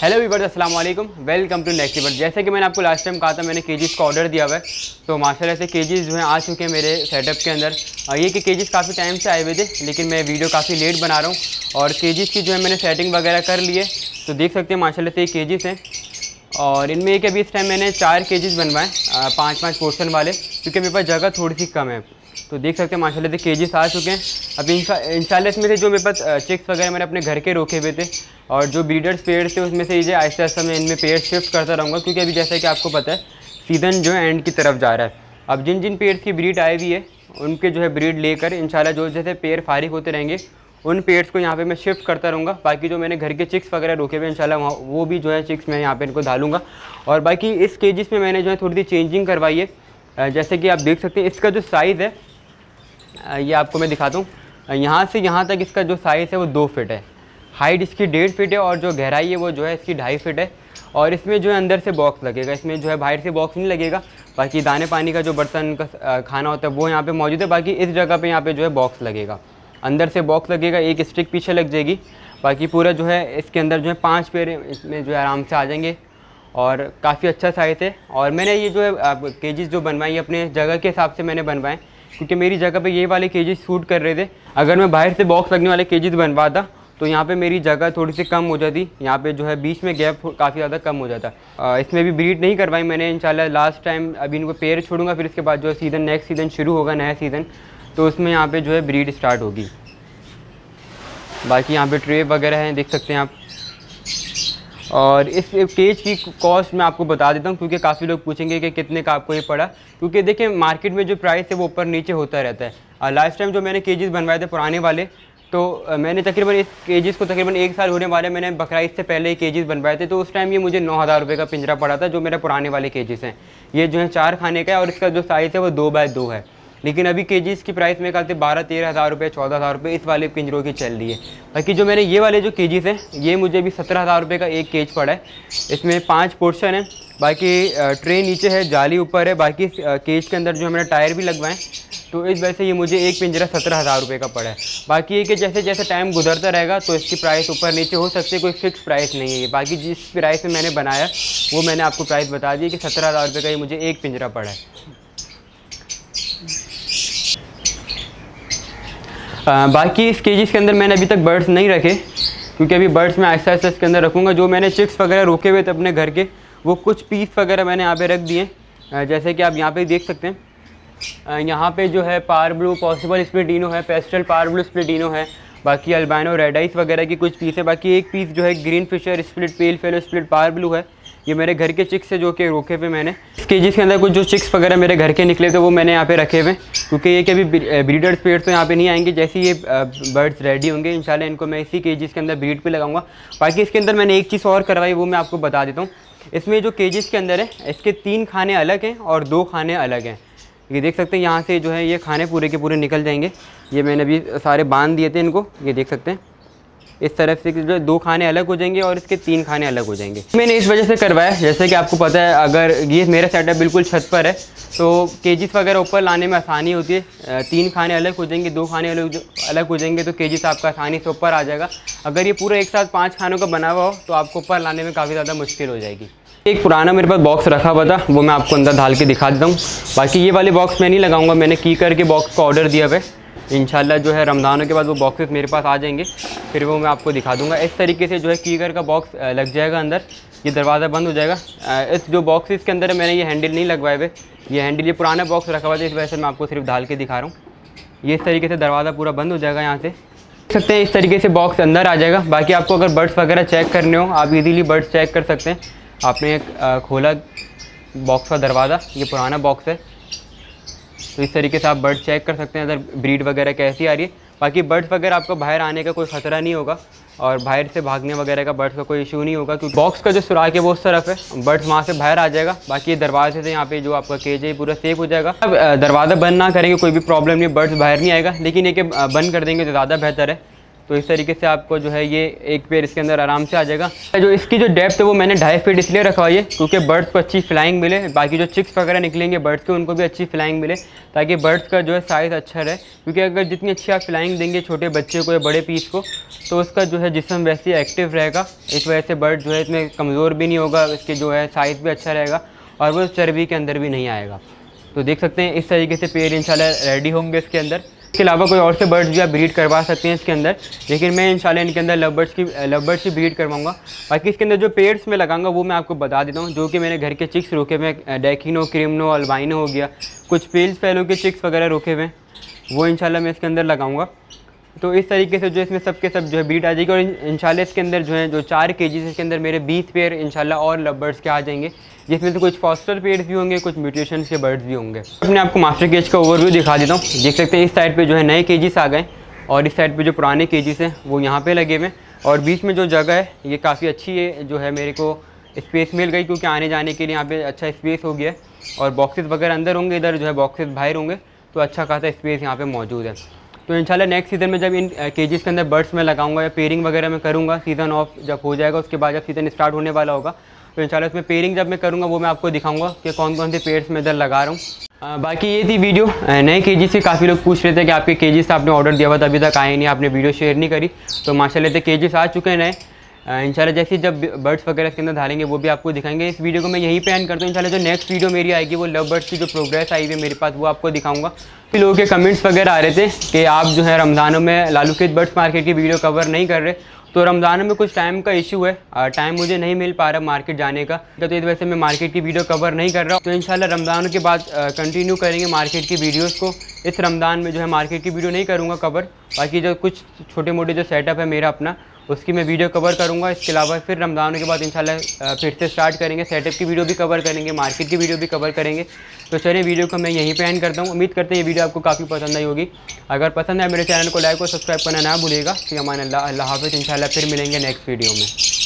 Hello viewers अस्सलाम वालेकुम welcome to next viewer जैसे कि मैंने आपको लास्ट टाइम कहा था, मैंने केजीज़ का ऑर्डर दिया हुआ है। तो माशाल्लाह से केजीज़ जो हैं आ चुके हैं मेरे सेटअप के अंदर। ये कि केजीज़ काफ़ी टाइम से आए हुए थे, लेकिन मैं वीडियो काफ़ी लेट बना रहा हूँ। और केजीज़ की जो है मैंने सेटिंग वगैरह कर ली है। तो देख सकते हैं माशाला से ये केजीज़ हैं। और इनमें एक अभी इस टाइम मैंने चार केजीज़ बनवाए पाँच पाँच पोर्शन वाले, क्योंकि मेरे पास जगह थोड़ी सी कम है। तो देख सकते हैं, माशाल्लाह से केजीस आ चुके हैं। अभी इंशाल्लाह इसमें से जो मेरे पास चिक्स वगैरह मैंने अपने घर के रोके हुए थे, और जो ब्रीडर्स पेड़ थे, उसमें से ये आहिस्ता आहिस्ता मैं इनमें पेड़ शिफ्ट करता रहूँगा, क्योंकि अभी जैसा कि आपको पता है सीज़न जो है एंड की तरफ़ जा रहा है। अब जिन जिन पेड़ की ब्रीड आई हुई है, उनके जो है ब्रीड लेकर, इंशाल्लाह जो जैसे पेड़ फारिग होते रहेंगे उन पेड्स को यहाँ पे मैं शिफ्ट करता रहूँगा। बाकी जो मैंने घर के चिक्स वगैरह रोके हुए इंशाल्लाह वो भी जो है चिक्स मैं यहाँ पे इनको डालूँगा। और बाकी इस केजिस में मैंने जो है थोड़ी सी चेंजिंग करवाई है। जैसे कि आप देख सकते हैं, इसका जो साइज़ है ये आपको मैं दिखाता हूँ। यहाँ से यहाँ तक इसका जो साइज़ है वो दो फिट है। हाइट इसकी डेढ़ फिट है और जो गहराई है वो जो है इसकी ढाई फिट है। और इसमें जो है अंदर से बॉक्स लगेगा। इसमें जो है बाहर से बॉक्स नहीं लगेगा। बाकी दाने पानी का जो बर्तन का खाना होता है वो यहाँ पे मौजूद है। बाकी इस जगह पे यहाँ पे जो है बॉक्स लगेगा। अंदर से बॉक्स लगेगा, एक स्टिक पीछे लग जाएगी। बाकी पूरा जो है, इसके अंदर जो है पाँच पेड़ इसमें जो है आराम से आ जाएँगे। और काफ़ी अच्छा साइज़ है। और मैंने ये जो है केजीज़ जो बनवाई, अपने जगह के हिसाब से मैंने बनवाए। क्योंकि मेरी जगह पे ये वाले केजीज सूट कर रहे थे। अगर मैं बाहर से बॉक्स लगने वाले केजीज बनवाता तो यहाँ पे मेरी जगह थोड़ी सी कम हो जाती। यहाँ पे जो है बीच में गैप काफ़ी ज़्यादा कम हो जाता। इसमें भी ब्रीड नहीं करवाई मैंने, इंशाल्लाह लास्ट टाइम अभी इनको पेड़ छोड़ूँगा, फिर इसके बाद जो है सीज़न नेक्स्ट सीज़न शुरू होगा, नया सीज़न तो उसमें यहाँ पे जो है ब्रीड स्टार्ट होगी। बाकी यहाँ पे ट्रे वगैरह हैं, देख सकते हैं आप। और इस केज की कॉस्ट मैं आपको बता देता हूँ, क्योंकि काफ़ी लोग पूछेंगे कि कितने का आपको ये पड़ा। क्योंकि देखिए मार्केट में जो प्राइस है वो ऊपर नीचे होता रहता है। लास्ट टाइम जो मैंने केजेस बनवाए थे पुराने वाले तो मैंने तकरीबन इस केजेस को तकरीबन एक साल होने वाले मैंने बकरा से पहले ही केजीज़ बनवाए थे तो उस टाइम ये मुझे नौ हज़ार रुपये का पिंजरा पड़ा था, जो मेरे पुराने वाले केजेस हैं। ये जो है चार खाने का है और इसका जो साइज़ है वो दो बाय दो है। लेकिन अभी केजीज़ की प्राइस में कहते बारह तेरह हज़ार रुपये चौदह हज़ार रुपये इस वाले पिंजरों की चल रही है। बाकी जो मैंने ये वाले जो केजीज़ हैं, ये मुझे अभी सत्रह हज़ार रुपये का एक केज पड़ा है। इसमें पाँच पोर्शन है, बाकी ट्रे नीचे है, जाली ऊपर है, बाकी केज के अंदर जो हमने टायर भी लगवाएँ तो इस वजह से ये मुझे एक पिंजरा सत्रह हज़ार रुपये का पड़ा है। बाकी ये कि जैसे जैसे टाइम गुजरता रहेगा तो इसकी प्राइस ऊपर नीचे हो सकती है, कोई फिक्स प्राइस नहीं है ये। बाकी जिस प्राइस में मैंने बनाया, वो मैंने आपको प्राइस बता दी कि सत्रह हज़ार रुपये का ये मुझे एक पिंजरा पड़ा है। बाकी इस केजीज़ के अंदर मैंने अभी तक बर्ड्स नहीं रखे, क्योंकि अभी बर्ड्स में आहिस्ता आहिस्ता इसके अंदर रखूँगा। जो मैंने चिक्स वगैरह रोके हुए थे अपने घर के, वो कुछ पीस वगैरह मैंने यहाँ पे रख दिए जैसे कि आप यहाँ पे देख सकते हैं। यहाँ पे जो है पार ब्लू पॉसिबल स्प्लिटिनो है पेस्टल पार ब्लू स्प्लिटिनो है। बाकी अल्बानो रेडाइस वगैरह की कुछ पीस है। बाकी एक पीस जो है green Fischer split pale fallow split par blue है। ये मेरे घर के चिक्स है जो कि रोके हुए मैंने। इस के के अंदर कुछ जो चिक्स वगैरह मेरे घर के निकले थे, वो मैंने यहाँ पे रखे हुए। क्योंकि ये कभी ब्रीडर्स पेड़ तो यहाँ पे नहीं आएँगे, जैसे ये बर्ड्स रेडी होंगे, इंशाल्लाह इनको मैं इसी के के अंदर ब्रीड पे लगाऊँगा। बाकी इसके अंदर मैंने एक चीज़ और करवाई, वो मैं आपको बता देता हूँ। इसमें जो केजेस के अंदर है, इसके तीन खाने अलग हैं और दो खाने अलग हैं। ये देख सकते हैं, यहाँ से जो है ये खाने पूरे के पूरे निकल जाएँगे। ये मैंने अभी सारे बाँध दिए थे इनको, ये देख सकते हैं। इस तरफ़ से जो दो खाने अलग हो जाएँगे और इसके तीन खाने अलग हो जाएँगे। मैंने इस वजह से करवाया। जैसे कि आपको पता है, अगर ये मेरा सेटअप बिल्कुल छत पर है तो केजीस वगैरह ऊपर लाने में आसानी होती है। तीन खाने अलग हो जाएँगे, दो खाने अलग अलग हो जाएँगे तो केजीस आपका आसानी से ऊपर आ जाएगा। अगर ये पूरा एक साथ पाँच खानों का बना हुआ हो तो आपको ऊपर लाने में काफ़ी ज़्यादा मुश्किल हो जाएगी। एक पुराना मेरे पास बॉक्स रखा हुआ था, वो मैं आपको अंदर ढाल के दिखा देता हूँ। बाकी ये वाले बॉक्स मैं नहीं लगाऊँगा, मैंने की करके बॉक्स का ऑर्डर दिया हुआ इंशाल्लाह जो है रमज़ानों के बाद वो बॉक्सेस मेरे पास आ जाएँगे। फिर वो मैं आपको दिखा दूँगा। इस तरीके से जो है कीकर का बॉक्स लग जाएगा अंदर। ये दरवाज़ा बंद हो जाएगा। इस जो बॉक्स इसके अंदर मैंने ये हैंडल नहीं लगवाए हुए। ये हैंडल ये पुराना बॉक्स रखा हुआ था, इस वजह से मैं आपको सिर्फ़ ढाल के दिखा रहा हूँ। ये इस तरीके से दरवाज़ा पूरा बंद हो जाएगा यहाँ से। देख सकते हैं, इस तरीके से बॉक्स अंदर आ जाएगा। बाकी आपको अगर बर्ड्स वगैरह चेक करने हो, आप इजीली बर्ड्स चेक कर सकते हैं। आपने एक खोला बॉक्स का दरवाज़ा। ये पुराना बॉक्स है। तो इस तरीके से आप बर्ड चेक कर सकते हैं, अगर ब्रीड वगैरह कैसी आ रही है। बाकी बर्ड्स वगैरह आपको बाहर आने का कोई ख़तरा नहीं होगा, और बाहर से भागने वगैरह का बर्ड्स का कोई इशू नहीं होगा, क्योंकि बॉक्स का जो सुराख है वो उस तरफ़ है। बर्ड्स वहाँ से बाहर आ जाएगा, बाकी दरवाजे से यहाँ पे जो आपका केज है पूरा सेफ़ हो जाएगा। अब दरवाज़ा बंद ना करेंगे, कोई भी प्रॉब्लम नहीं बर्ड्स बाहर नहीं आएगा, लेकिन एक बंद कर देंगे तो ज़्यादा बेहतर है। तो इस तरीके से आपको जो है ये एक पेयर इसके अंदर आराम से आ जाएगा। जो इसकी जो डेप्थ है वो मैंने ढाई फीट इसलिए रखवाई है, क्योंकि बर्ड्स को अच्छी फ्लाइंग मिले, बाकी जो चिक्स वगैरह निकलेंगे बर्ड्स के उनको भी अच्छी फ्लाइंग मिले, ताकि बर्ड्स का जो है साइज़ अच्छा रहे। क्योंकि अगर जितनी अच्छी आप फ्लाइंग देंगे छोटे बच्चे को या बड़े पीस को तो उसका जो है जिसम वैसे एक्टिव रहेगा, इस वजह से बर्ड जो है इसमें कमज़ोर भी नहीं होगा, इसके जो है साइज़ भी अच्छा रहेगा, और वो चर्बी के अंदर भी नहीं आएगा। तो देख सकते हैं, इस तरीके से पेड़ इंशाल्लाह रेडी होंगे इसके अंदर। इसके अलावा कोई और से बर्ड्स भी आप ब्रीड करवा सकते हैं इसके अंदर। लेकिन मैं इंशाल्लाह इनके अंदर लव बर्ड्स की लव बर्ड्स की ब्रीड करवाऊँगा। बाकी इसके अंदर जो पेड़ में लगाऊँगा, वो मैं आपको बता देता हूँ, जो कि मैंने घर के चिक्स रोके हुए डैकिनो, क्रिमनो, अल्बाइनो हो गया, कुछ पेल्स फैलों के चिक्स वगैरह रोके हुए वो इंशाल्लाह मैं इसके अंदर लगाऊँगा। तो इस तरीके से जो इसमें सब के सब जो है बीट आ जाएगी और इंशाल्लाह इसके अंदर जो है, जो चार के इसके अंदर मेरे बीस पेयर इंशाल्लाह और लवर्स के आ जाएँगे, जिसमें से कुछ फॉस्टर पेयर भी होंगे, कुछ म्यूटेशन के बर्ड्स भी होंगे। अपने आपको मास्टर केज का ओवरव्यू दिखा देता हूँ। देख सकते हैं इस साइड पर जो है नए के आ गए और इस साइड पर जो पुराने के हैं, वो यहाँ पर लगे हुए और बीच में जो जगह है, ये काफ़ी अच्छी है, जो है मेरे को स्पेस मिल गई क्योंकि आने जाने के लिए यहाँ पे अच्छा स्पेस हो गया है। और बॉक्सेस वगैरह अंदर होंगे, इधर जो है बॉक्सेस बाहर होंगे तो अच्छा खासा स्पेस यहाँ पे मौजूद है। तो इंशाल्लाह नेक्स्ट सीज़न में जब इन केजेस के अंदर बर्ड्स में लगाऊँगा या पेयरिंग वगैरह में करूँगा सीज़न ऑफ़ जब हो जाएगा, उसके बाद जब सीज़न स्टार्ट होने वाला होगा तो इंशाल्लाह इसमें पेयरिंग जब मैं करूँगा, वो मैं आपको दिखाऊँगा कि कौन कौन से पेड्स मैं इधर लगा रहा हूँ। बाकी ये थी वीडियो नए के से काफ़ी लोग पूछ रहे थे कि आपके के से आपने ऑर्डर दिया हुआ था अभी तक आए नहीं, आपने वीडियो शेयर नहीं करी। तो माशा से के आ चुके हैं नए। इंशाल्लाह जैसे जब बर्ड्स वगैरह इसके अंदर डालेंगे, वो भी आपको दिखाएँगे। इस वीडियो को मैं यहीं पे एंड करता हूँ। इंशाल्लाह जो नेक्स्ट वीडियो मेरी आएगी, वो लव बर्ड्स की जो प्रोग्रेस आई हुई है मेरे पास, वो आपको दिखाऊँगा। लोगों के कमेंट्स वगैरह आ रहे थे कि आप जो है रमज़ानों में लालू के बर्ड्स मार्केट की वीडियो कवर नहीं कर रहे। तो रमज़ान में कुछ टाइम का इशू है। टाइम मुझे नहीं मिल पा रहा मार्केट जाने का। तो इस वजह से मैं मार्केट की वीडियो कवर नहीं कर रहा तो इंशाल्लाह रमज़ान के बाद कंटिन्यू करेंगे मार्केट की वीडियोस को। इस रमज़ान में जो है मार्केट की वीडियो नहीं करूँगा कवर बाकी जो कुछ छोटे मोटे जो सेटअप है मेरा अपना उसकी मैं वीडियो कवर करूँगा, इसके अलावा फिर रमज़ान के बाद इंशाल्लाह फिर से स्टार्ट करेंगे सेटअप की वीडियो भी कवर करेंगे मार्केट की वीडियो भी कवर करेंगे। तो चलिए वीडियो को मैं यहीं पर एंड करता हूँ। उम्मीद करते हैं ये वीडियो आपको काफ़ी पसंद आई होगी। अगर पसंद है मेरे चैनल को लाइक और सब्सक्राइब करना ना भूलेगा कि हमारे अल्लाह अल्लाह हाफ़ इंशाल्लाह फिर मिलेंगे नेक्स्ट वीडियो में।